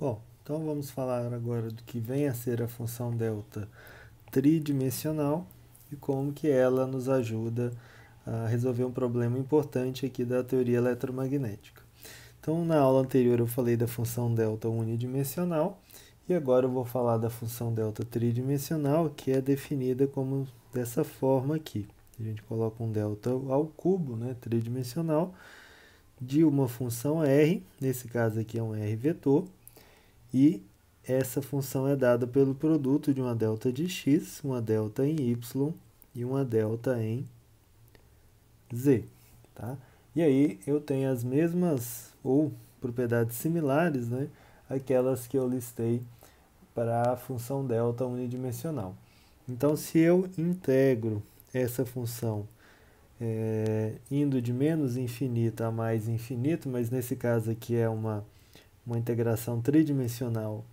Bom, então vamos falar agora do que vem a ser a função delta tridimensional e como que ela nos ajuda a resolver um problema importante aqui da teoria eletromagnética. Então, na aula anterior eu falei da função delta unidimensional e agora eu vou falar da função delta tridimensional, que é definida como dessa forma aqui. A gente coloca um delta ao cubo, né, tridimensional, de uma função r, nesse caso aqui é um r vetor, e essa função é dada pelo produto de uma delta de x, uma delta em y e uma delta em z. Tá? E aí eu tenho as mesmas ou propriedades similares, né, aquelas que eu listei para a função delta unidimensional. Então, se eu integro essa função é, indo de menos infinito a mais infinito, mas nesse caso aqui é uma uma integração tridimensional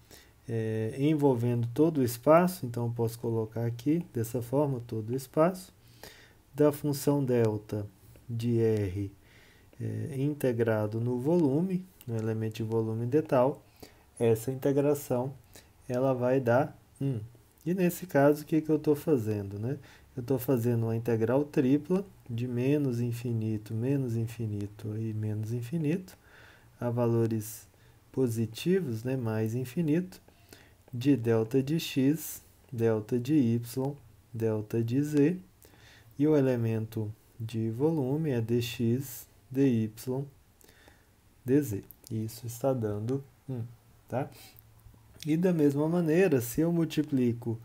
é, envolvendo todo o espaço, então eu posso colocar aqui dessa forma todo o espaço, da função delta de R é, integrado no volume, no elemento de volume de tal, essa integração ela vai dar 1. E nesse caso, o que, que eu estou fazendo? Né? Eu estou fazendo uma integral tripla de menos infinito, menos infinito e menos infinito a valores positivos, né, mais infinito, de delta de x, delta de y, delta de z, e o elemento de volume é dx, dy, dz. Isso está dando 1, tá? E da mesma maneira, se eu multiplico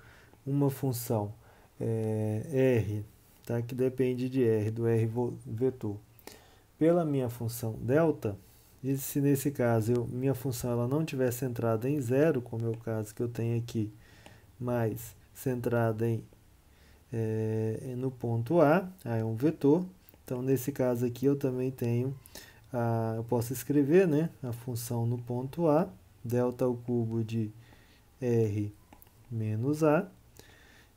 uma função é, r, tá, que depende de r, do r vetor, pela minha função delta, e se nesse caso eu, minha função ela não tiver centrada em zero, como é o caso que eu tenho aqui, mas centrada em, é, no ponto A, A é um vetor, então nesse caso aqui eu também tenho, a, eu posso escrever né, a função no ponto A, delta ao cubo de R menos A,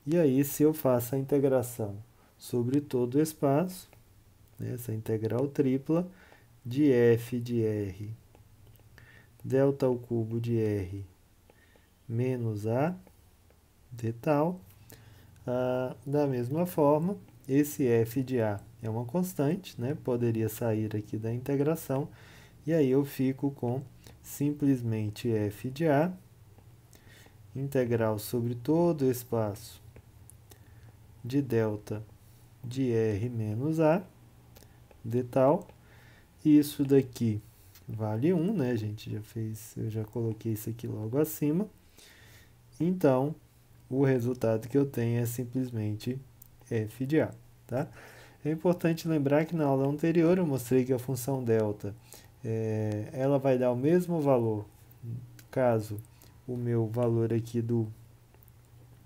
e aí se eu faço a integração sobre todo o espaço, né, essa integral tripla, de f de r delta ao cubo de r menos a de tal. Ah, da mesma forma, esse f de a é uma constante, né? poderia sair aqui da integração, e aí eu fico com simplesmente f de a integral sobre todo o espaço de delta de r menos a de tal isso daqui vale 1, né, gente? Já fez, eu já coloquei isso aqui logo acima. Então, o resultado que eu tenho é simplesmente f de a, tá? É importante lembrar que na aula anterior eu mostrei que a função delta é, ela vai dar o mesmo valor caso o meu valor aqui do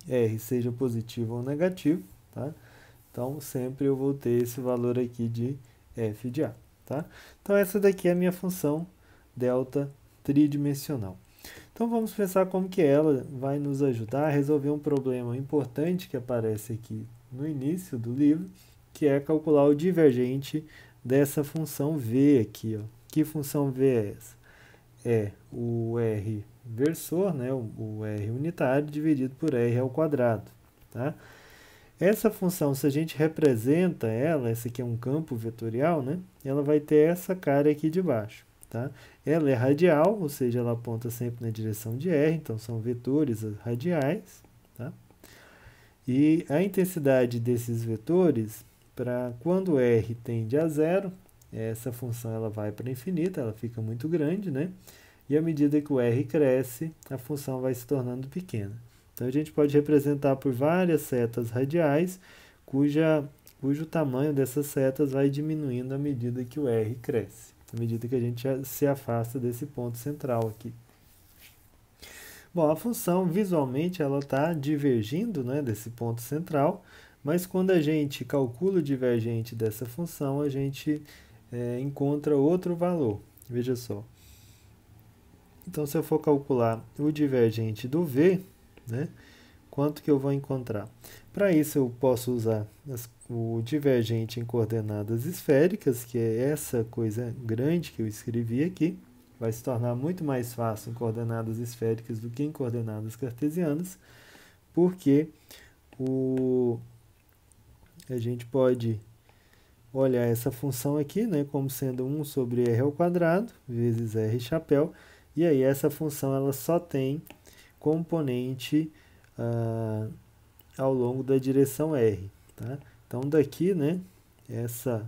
r seja positivo ou negativo, tá? Então, sempre eu vou ter esse valor aqui de f de a. Tá? Então, essa daqui é a minha função delta tridimensional. Então, vamos pensar como que ela vai nos ajudar a resolver um problema importante que aparece aqui no início do livro, que é calcular o divergente dessa função v aqui. Ó. Que função v é essa? É o r versor, né, o, r unitário, dividido por r ao quadrado. Tá? Essa função, se a gente representa ela, essa aqui é um campo vetorial, né? Ela vai ter essa cara aqui de baixo, tá? Ela é radial, ou seja, ela aponta sempre na direção de R, então são vetores radiais, tá? E a intensidade desses vetores, para quando R tende a zero, essa função ela vai para infinita, ela fica muito grande, né? E à medida que o R cresce, a função vai se tornando pequena. Então a gente pode representar por várias setas radiais, cuja, cujo tamanho dessas setas vai diminuindo à medida que o R cresce, à medida que a gente se afasta desse ponto central aqui. Bom, a função visualmente ela está divergindo né, desse ponto central, mas quando a gente calcula o divergente dessa função, a gente é, encontra outro valor. Veja só. Então, se eu for calcular o divergente do V, né? Quanto que eu vou encontrar? Para isso eu posso usar as, o divergente em coordenadas esféricas, que é essa coisa grande que eu escrevi aqui, vai se tornar muito mais fácil em coordenadas esféricas do que em coordenadas cartesianas, porque o, a gente pode olhar essa função aqui né, como sendo 1 sobre r ao quadrado vezes r chapéu, e aí essa função ela só tem componente ah, ao longo da direção r. Tá? Então daqui, né, essa,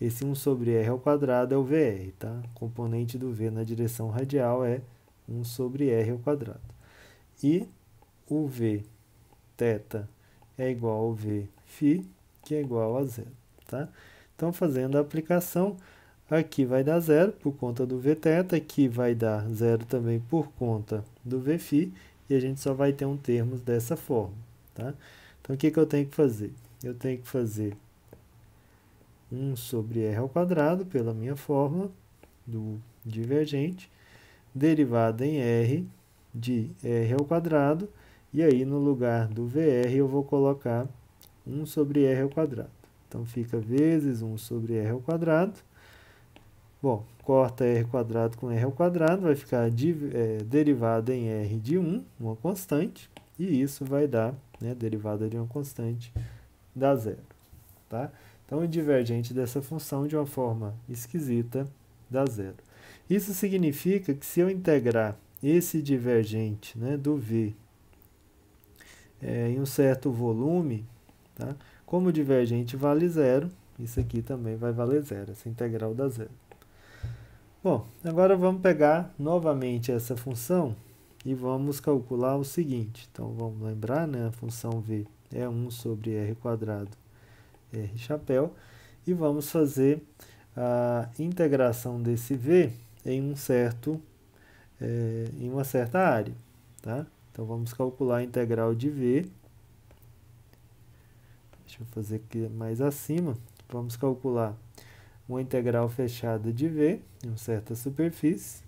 esse 1 sobre r ao quadrado é o VR, tá? Componente do v na direção radial é 1 sobre r ao quadrado. E o v θ é igual ao v φ, que é igual a zero, tá? Então, fazendo a aplicação, aqui vai dar zero por conta do Vθ, aqui vai dar zero também por conta do Vφ, e a gente só vai ter um termo dessa forma, tá? Então, o que, que eu tenho que fazer? Eu tenho que fazer 1 sobre r ao quadrado, pela minha fórmula do divergente, derivada em r de r ao quadrado, e aí no lugar do VR eu vou colocar 1 sobre r ao quadrado. Então fica vezes 1 sobre r ao quadrado. Bom, corta r quadrado com r ao quadrado, vai ficar é, derivada em r de 1, uma constante, e isso vai dar, né, derivada de uma constante, dá zero. Tá? Então, o divergente dessa função, de uma forma esquisita, dá zero. Isso significa que se eu integrar esse divergente né, do v é, em um certo volume, tá? Como o divergente vale zero, isso aqui também vai valer zero, essa integral dá zero. Bom, agora vamos pegar novamente essa função e vamos calcular o seguinte. Então, vamos lembrar, né, a função v é 1 sobre r quadrado r chapéu, e vamos fazer a integração desse v em um certo é, em uma certa área, tá? Então vamos calcular a integral de v Deixa eu fazer aqui mais acima. Vamos calcular uma integral fechada de V em uma certa superfície,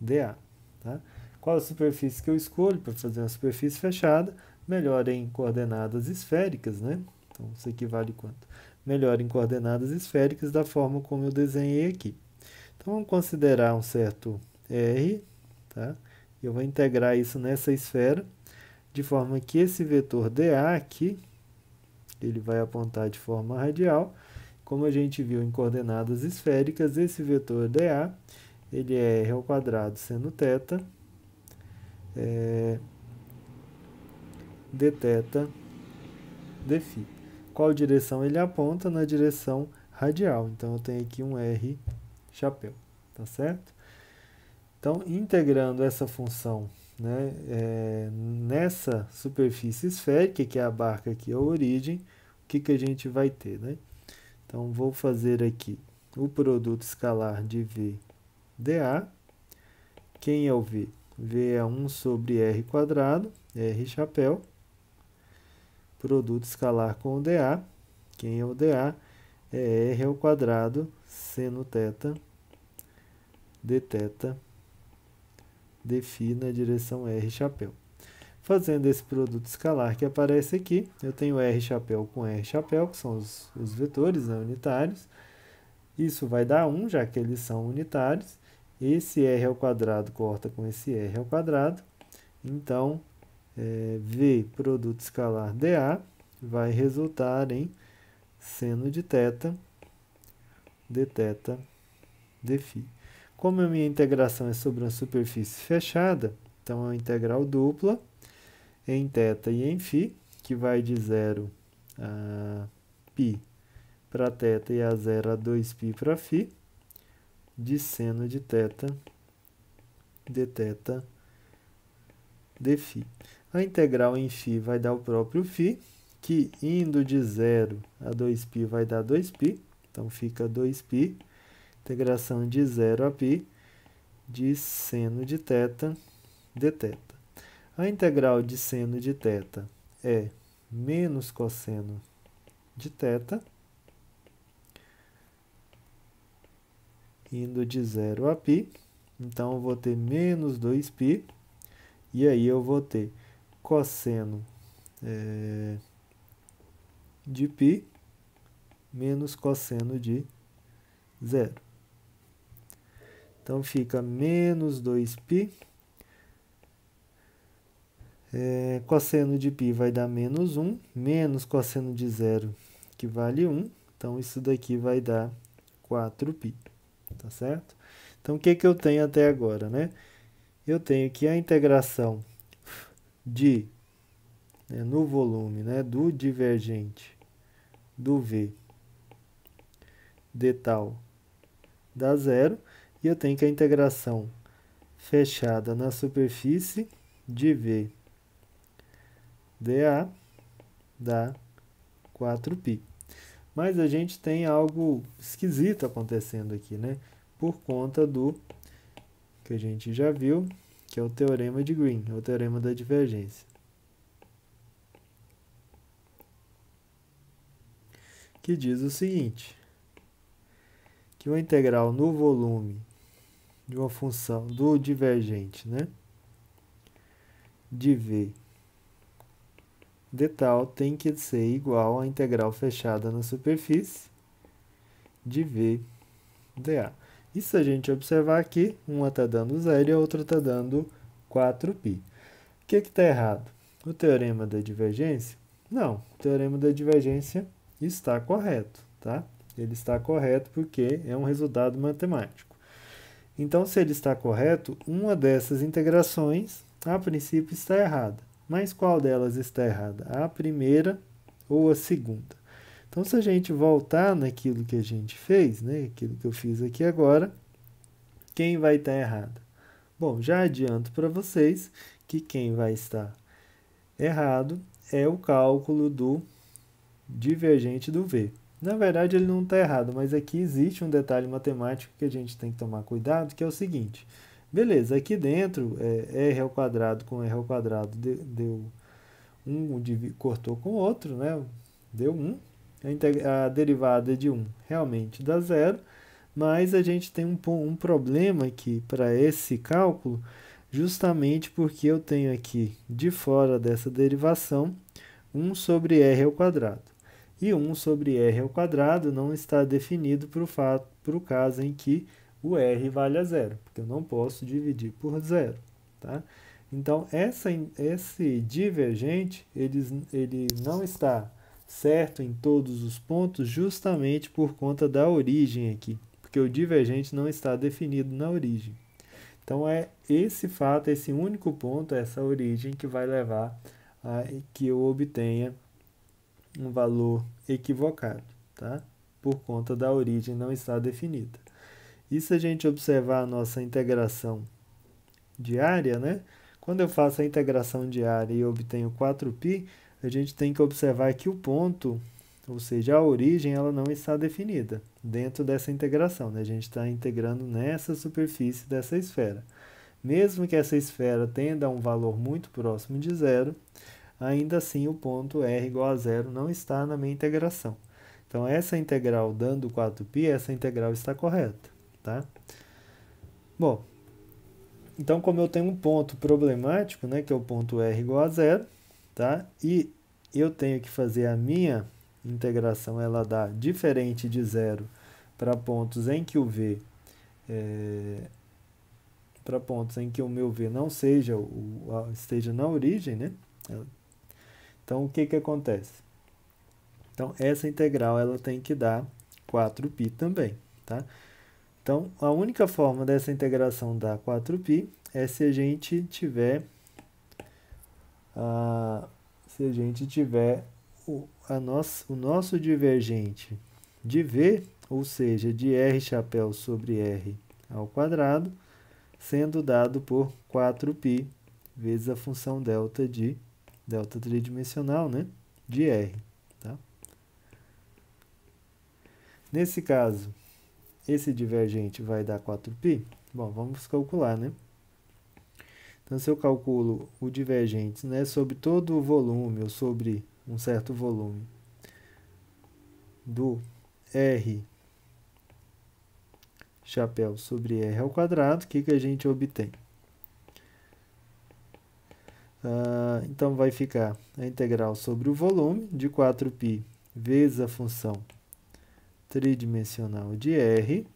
dA. Tá? Qual a superfície que eu escolho para fazer uma superfície fechada? Melhor em coordenadas esféricas, né? Então, isso aqui vale quanto? Melhor em coordenadas esféricas da forma como eu desenhei aqui. Então, vamos considerar um certo R, tá? Eu vou integrar isso nessa esfera de forma que esse vetor dA aqui, ele vai apontar de forma radial. Como a gente viu em coordenadas esféricas, esse vetor dA, ele é r ao quadrado seno θ, é, dθ dφ. Qual direção ele aponta? Na direção radial. Então, eu tenho aqui um r chapéu, tá certo? Então, integrando essa função né, é, nessa superfície esférica, que abarca aqui a origem, o que, que a gente vai ter? Né? Então, vou fazer aqui o produto escalar de V dA. Quem é o V? V é 1 sobre R quadrado, R chapéu. Produto escalar com o dA. Quem é o dA? É R ao quadrado, seno θ, dθ defina a direção R chapéu. Fazendo esse produto escalar que aparece aqui, eu tenho R chapéu com R chapéu, que são os, os vetores né, unitários. Isso vai dar 1, já que eles são unitários. Esse R ao quadrado corta com esse R ao quadrado. Então, é, V produto escalar dA vai resultar em seno de θ dθ dφ. Como a minha integração é sobre uma superfície fechada, então é uma integral dupla em θ e em φ, que vai de 0 a π para θ e a 0 a 2π para φ, de seno de θ dθ dφ. A integral em φ vai dar o próprio φ, que indo de 0 a 2π vai dar 2π, então fica 2π integração de 0 a π de seno de θ dθ. A integral de seno de θ é menos cosseno de θ, indo de 0 a π. Então, eu vou ter menos 2π, e aí eu vou ter cosseno é, de π menos cosseno de zero. Então, fica menos 2π. É, cosseno de π vai dar menos 1, menos cosseno de zero, que vale 1. Então, isso daqui vai dar 4π, tá certo? Então, o que, que eu tenho até agora, né? Eu tenho que a integração de, né, no volume, né, do divergente do V de tal dá zero, e eu tenho que a integração fechada na superfície de V dA dá 4π. Mas a gente tem algo esquisito acontecendo aqui, né? Por conta do que a gente já viu, que é o teorema de Green, é o teorema da divergência. Que diz o seguinte, que o integral no volume de uma função do divergente, né, de V de tal tem que ser igual à integral fechada na superfície de V dA. E se a gente observar aqui, uma está dando zero e a outra está dando 4π. O que está errado? O teorema da divergência? Não, o teorema da divergência está correto, tá? Ele está correto porque é um resultado matemático. Então, se ele está correto, uma dessas integrações, a princípio, está errada. Mas qual delas está errada? A primeira ou a segunda? Então, se a gente voltar naquilo que a gente fez, né, aquilo que eu fiz aqui agora, quem vai estar errado? Bom, já adianto para vocês que quem vai estar errado é o cálculo do divergente do V. Na verdade, ele não está errado, mas aqui existe um detalhe matemático que a gente tem que tomar cuidado, que é o seguinte. Beleza, aqui dentro, é, r ao quadrado com r ao quadrado deu 1, um, cortou com o outro, né? Deu 1. Um a, derivada de 1 realmente dá zero, mas a gente tem um, um problema aqui para esse cálculo, justamente porque eu tenho aqui de fora dessa derivação 1 sobre r ao quadrado. E 1 sobre r ao quadrado não está definido para o, caso em que o r vale a zero, porque eu não posso dividir por zero. Tá? Então, essa, esse divergente ele, ele não está certo em todos os pontos justamente por conta da origem aqui, porque o divergente não está definido na origem. Então é esse fato, esse único ponto, essa origem que vai levar a que eu obtenha um valor equivocado, tá? Por conta da origem não estar definida. E se a gente observar a nossa integração diária, né? Quando eu faço a integração diária e obtenho 4π, a gente tem que observar que o ponto, ou seja, a origem, ela não está definida dentro dessa integração. Né? A gente está integrando nessa superfície dessa esfera. Mesmo que essa esfera tenda a um valor muito próximo de zero, ainda assim o ponto r igual a zero não está na minha integração. Então, essa integral dando 4π, essa integral está correta. Tá? Bom, então como eu tenho um ponto problemático, né, que é o ponto r igual a zero, tá? E eu tenho que fazer a minha integração, ela dá diferente de zero para pontos em que o V é, para pontos em que o meu V não seja o, esteja na origem, né? Então o que que acontece? Então essa integral ela tem que dar 4π também, tá? Então a única forma dessa integração dar 4π é se a gente tiver ah, se a gente tiver o, a nosso, o nosso divergente de V, ou seja, de R chapéu sobre R ao quadrado, sendo dado por 4π vezes a função delta de delta tridimensional, né, de R. Tá? Nesse caso, esse divergente vai dar 4π? Bom, vamos calcular, né? Então, se eu calculo o divergente né, sobre todo o volume, ou sobre um certo volume, do R chapéu sobre R ao quadrado, o que, que a gente obtém? Ah, então, vai ficar a integral sobre o volume de 4π vezes a função tridimensional de R,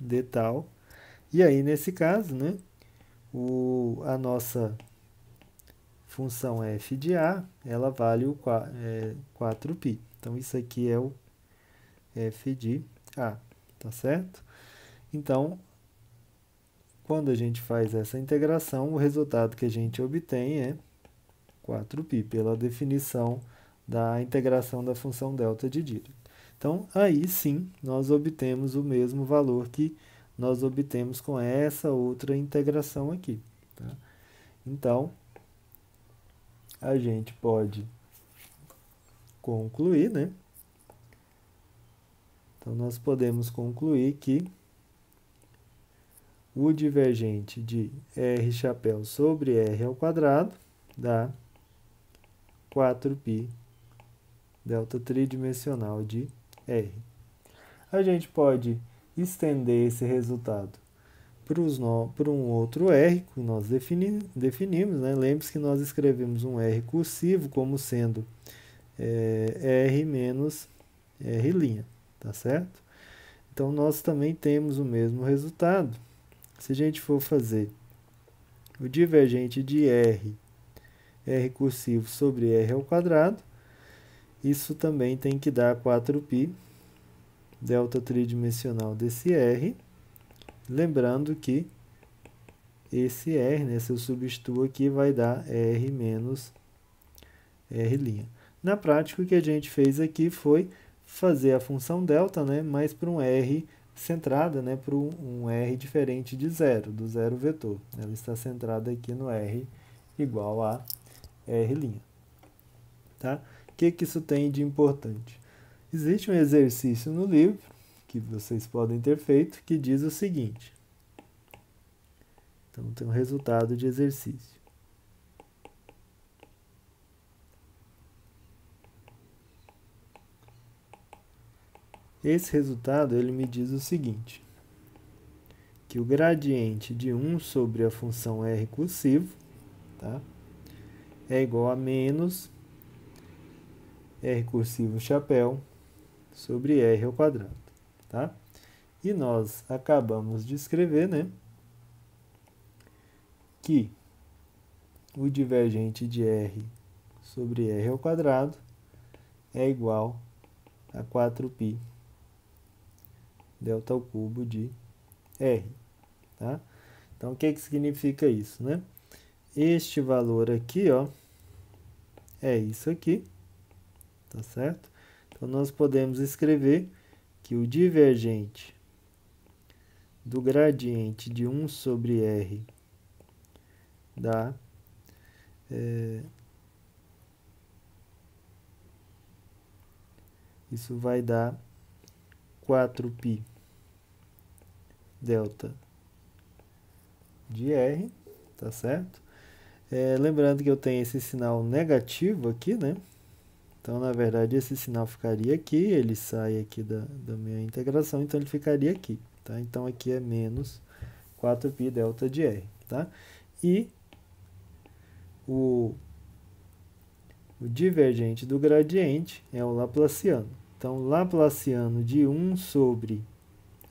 de tal, E aí, nesse caso, né, o, a nossa função f de a, ela vale o é, 4π. Então, isso aqui é o f de a, tá certo? Então, quando a gente faz essa integração, o resultado que a gente obtém é 4π, pela definição da integração da função delta de Dirac. Então, aí sim, nós obtemos o mesmo valor que nós obtemos com essa outra integração aqui. Tá? Então, a gente pode concluir, né? Então, nós podemos concluir que o divergente de R chapéu sobre R ao quadrado dá 4π delta tridimensional de R. A gente pode estender esse resultado para um outro R que nós defini, definimos. Né? Lembre-se que nós escrevemos um R cursivo como sendo é, R menos R', tá certo? Então, nós também temos o mesmo resultado. Se a gente for fazer o divergente de R, R cursivo sobre R ao quadrado, isso também tem que dar 4π delta tridimensional desse R. Lembrando que esse R, né, se eu substituo aqui, vai dar R menos R'. Na prática, o que a gente fez aqui foi fazer a função delta, né, mas para um R centrada, né, para um R diferente de zero, do zero vetor. Ela está centrada aqui no R igual a R'. Tá? O que, que isso tem de importante? Existe um exercício no livro, que vocês podem ter feito, que diz o seguinte. Então, tem um resultado de exercício. Esse resultado ele me diz o seguinte, que o gradiente de 1 sobre a função r cursivo tá, é igual a menos r cursivo chapéu sobre r ao quadrado, tá? E nós acabamos de escrever, né, que o divergente de r sobre r ao quadrado é igual a 4π delta ao cubo de r, tá? Então, o que, que significa isso, né? Este valor aqui, ó, é isso aqui, tá certo? Então, nós podemos escrever que o divergente do gradiente de 1 sobre R dá é, isso vai dar 4π delta de R, tá certo? É, lembrando que eu tenho esse sinal negativo aqui, né? Então, na verdade, esse sinal ficaria aqui, ele sai aqui da, da minha integração, então ele ficaria aqui, tá? Então, aqui é menos 4π delta de R, tá? E o, o divergente do gradiente é o laplaciano. Então, laplaciano de 1 sobre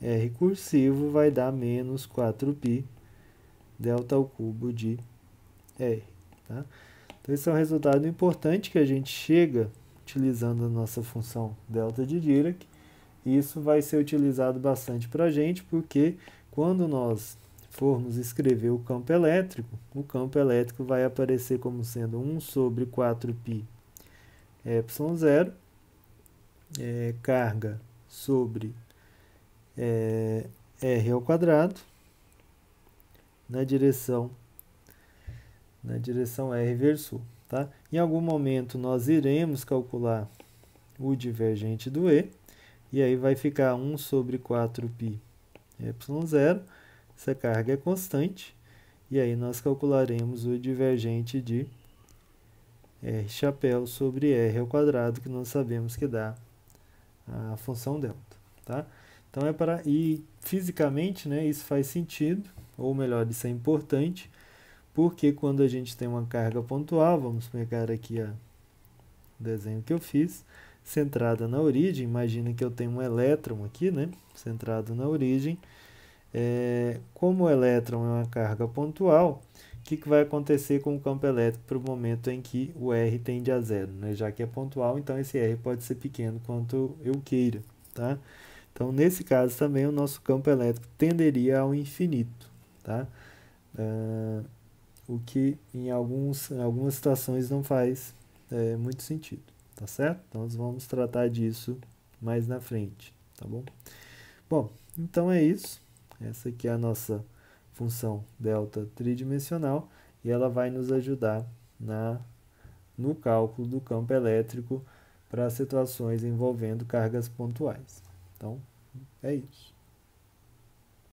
R cursivo vai dar menos 4π delta ao cubo de R, tá? Então, esse é um resultado importante que a gente chega utilizando a nossa função delta de Dirac. Isso vai ser utilizado bastante para a gente, porque quando nós formos escrever o campo elétrico, o campo elétrico vai aparecer como sendo 1 sobre 4π ε0, é, carga sobre é, r ao quadrado, na direção, na direção r versus. Tá? Em algum momento nós iremos calcular o divergente do E, e aí vai ficar 1 sobre 4π ε0, essa carga é constante, e aí nós calcularemos o divergente de R chapéu sobre R ao quadrado, que nós sabemos que dá a função delta. Tá? Então é para. E fisicamente né, isso faz sentido, ou melhor, isso é importante, porque quando a gente tem uma carga pontual, vamos pegar aqui a, o desenho que eu fiz, centrada na origem, imagina que eu tenho um elétron aqui, né, centrado na origem, é, como o elétron é uma carga pontual, o que, que vai acontecer com o campo elétrico para o momento em que o R tende a zero? Né? Já que é pontual, então esse R pode ser pequeno quanto eu queira. Tá? Então, nesse caso também, o nosso campo elétrico tenderia ao infinito. Tá? Uh, o que em, alguns, em algumas situações não faz é, muito sentido. Tá certo? Então, nós vamos tratar disso mais na frente. Tá bom? Bom, então é isso. Essa aqui é a nossa função delta tridimensional e ela vai nos ajudar na, no cálculo do campo elétrico para situações envolvendo cargas pontuais. Então, é isso.